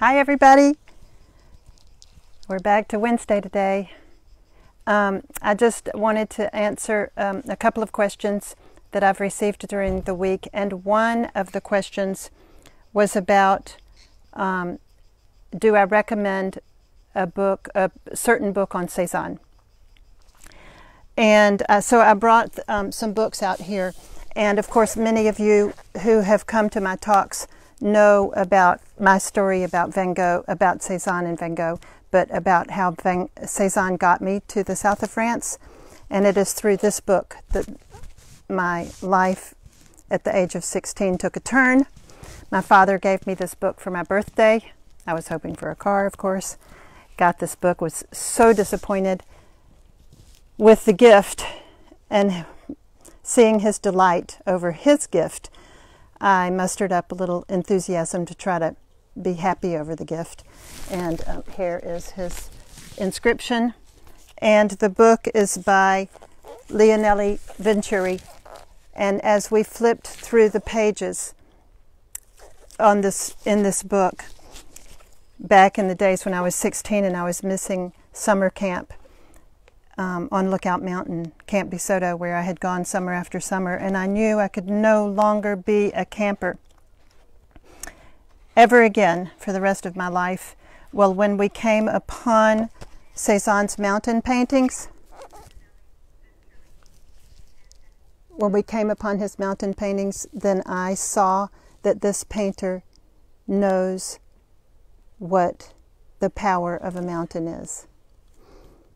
Hi, everybody. We're back to Wednesday today. Um, I just wanted to answer um, a couple of questions that I've received during the week, and one of the questions was about um, do I recommend a book, a certain book on Cezanne? And uh, so I brought um, some books out here. And of course, many of you who have come to my talks know about my story about Van Gogh, about Cezanne and Van Gogh, but about how Van, Cezanne got me to the south of France. And it is through this book that my life at the age of 16 took a turn. My father gave me this book for my birthday. I was hoping for a car, of course. Got this book, was so disappointed with the gift and seeing his delight over his gift. I mustered up a little enthusiasm to try to be happy over the gift. And um, here is his inscription. And the book is by Lionello Venturi. And as we flipped through the pages on this in this book, back in the days when I was 16 and I was missing summer camp um, on Lookout Mountain, Camp DeSoto, where I had gone summer after summer, and I knew I could no longer be a camper ever again for the rest of my life. Well, when we came upon Cezanne's mountain paintings, when we came upon his mountain paintings, then I saw that this painter knows what the power of a mountain is.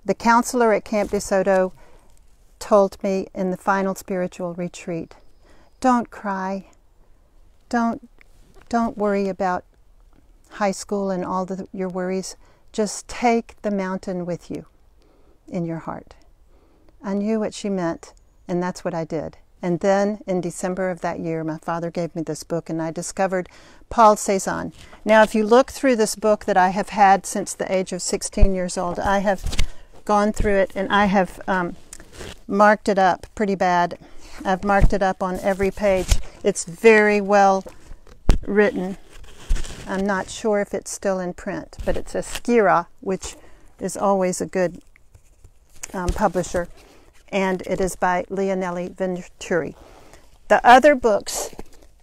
The counselor at Camp DeSoto told me in the final spiritual retreat, don't cry. Don't don't worry about high school and all the, your worries. Just take the mountain with you in your heart. I knew what she meant, and that's what I did. And then in December of that year, my father gave me this book, and I discovered Paul Cezanne. Now, if you look through this book that I have had since the age of 16 years old, I have gone through it and I have um, marked it up pretty bad. I've marked it up on every page. It's very well written. I'm not sure if it's still in print, but it's a Skira, which is always a good um, publisher, and it is by Lionello Venturi. The other books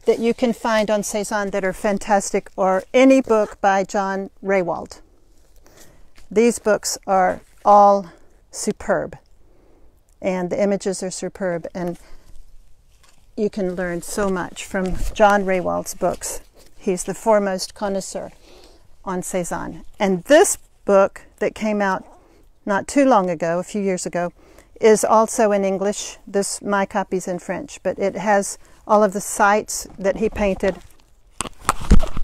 that you can find on Cezanne that are fantastic are any book by John Rewald. These books are all superb, and the images are superb, and you can learn so much from John Rewald's books. He's the foremost connoisseur on Cezanne. And this book that came out not too long ago, a few years ago, is also in English. This my copy's in French, but it has all of the sites that he painted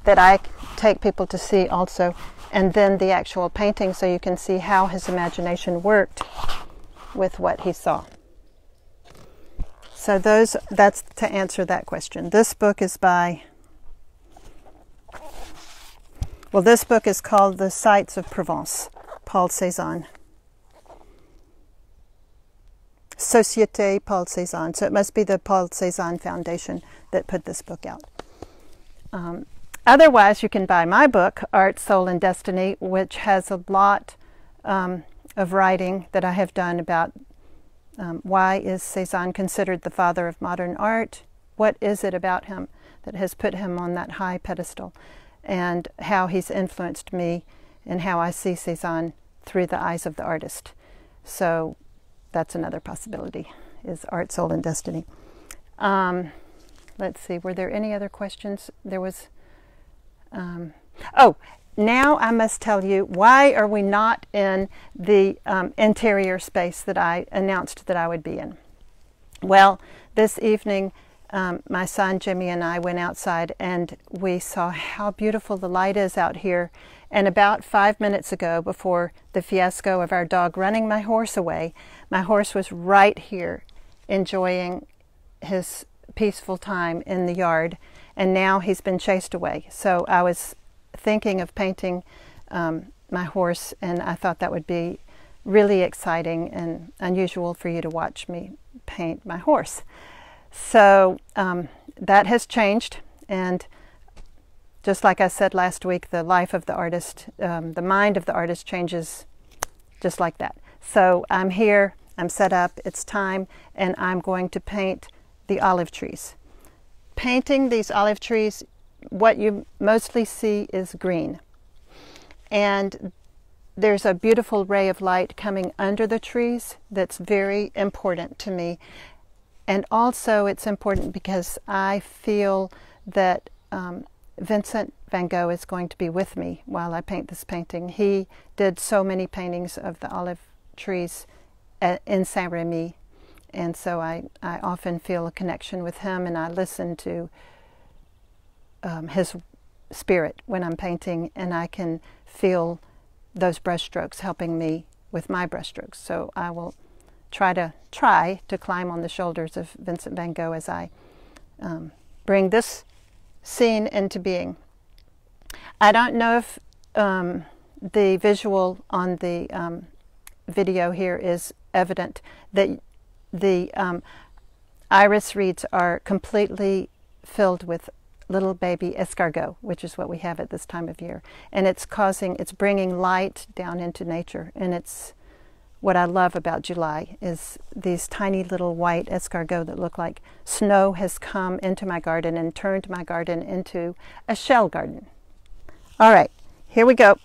that I take people to see also, and then the actual painting so you can see how his imagination worked with what he saw. So those that's to answer that question. This book is by well, this book is called The Sights of Provence, Paul Cezanne. Société Paul Cezanne. So it must be the Paul Cezanne Foundation that put this book out. Um, otherwise, you can buy my book, Art, Soul, and Destiny, which has a lot um, of writing that I have done about um, why is Cezanne considered the father of modern art? What is it about him that has put him on that high pedestal? And how he's influenced me and how I see Cezanne through the eyes of the artist. So that's another possibility, is art, soul, and destiny. Um, let's see, were there any other questions? There was, um, oh, now I must tell you why are we not in the um, interior space that I announced that I would be in? Well, this evening, um, my son Jimmy and I went outside and we saw how beautiful the light is out here. And about five minutes ago, before the fiasco of our dog running my horse away, my horse was right here enjoying his peaceful time in the yard. And now he's been chased away. So I was thinking of painting um, my horse, and I thought that would be really exciting and unusual for you to watch me paint my horse. So um, that has changed, and just like I said last week, the life of the artist, um, the mind of the artist changes just like that. So I'm here, I'm set up, it's time, and I'm going to paint the olive trees. Painting these olive trees, what you mostly see is green. And there's a beautiful ray of light coming under the trees that's very important to me. And also, it's important because I feel that um, Vincent van Gogh is going to be with me while I paint this painting. He did so many paintings of the olive trees in Saint Remy, and so I, I often feel a connection with him and I listen to um, his spirit when I'm painting, and I can feel those brushstrokes helping me with my brushstrokes. So I will try to try to climb on the shoulders of Vincent van Gogh as I um, bring this scene into being. I don't know if um, the visual on the um, video here is evident that the um, iris reeds are completely filled with little baby escargot, which is what we have at this time of year. And it's causing, it's bringing light down into nature. And it's what I love about July is these tiny little white escargot that look like snow has come into my garden and turned my garden into a shell garden. All right, here we go.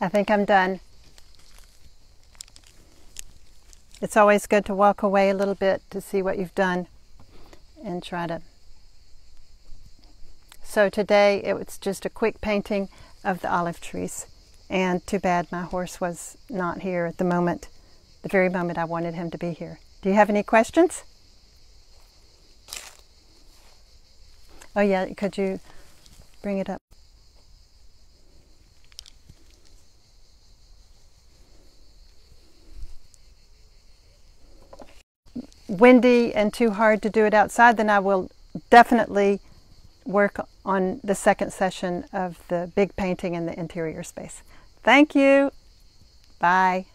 I think I'm done. It's always good to walk away a little bit to see what you've done and try to. So today it was just a quick painting of the olive trees. And too bad my horse was not here at the moment, the very moment I wanted him to be here. Do you have any questions? Oh, yeah, could you bring it up? Windy and too hard to do it outside, then I will definitely work on the second session of the big painting in the interior space. Thank you. Bye.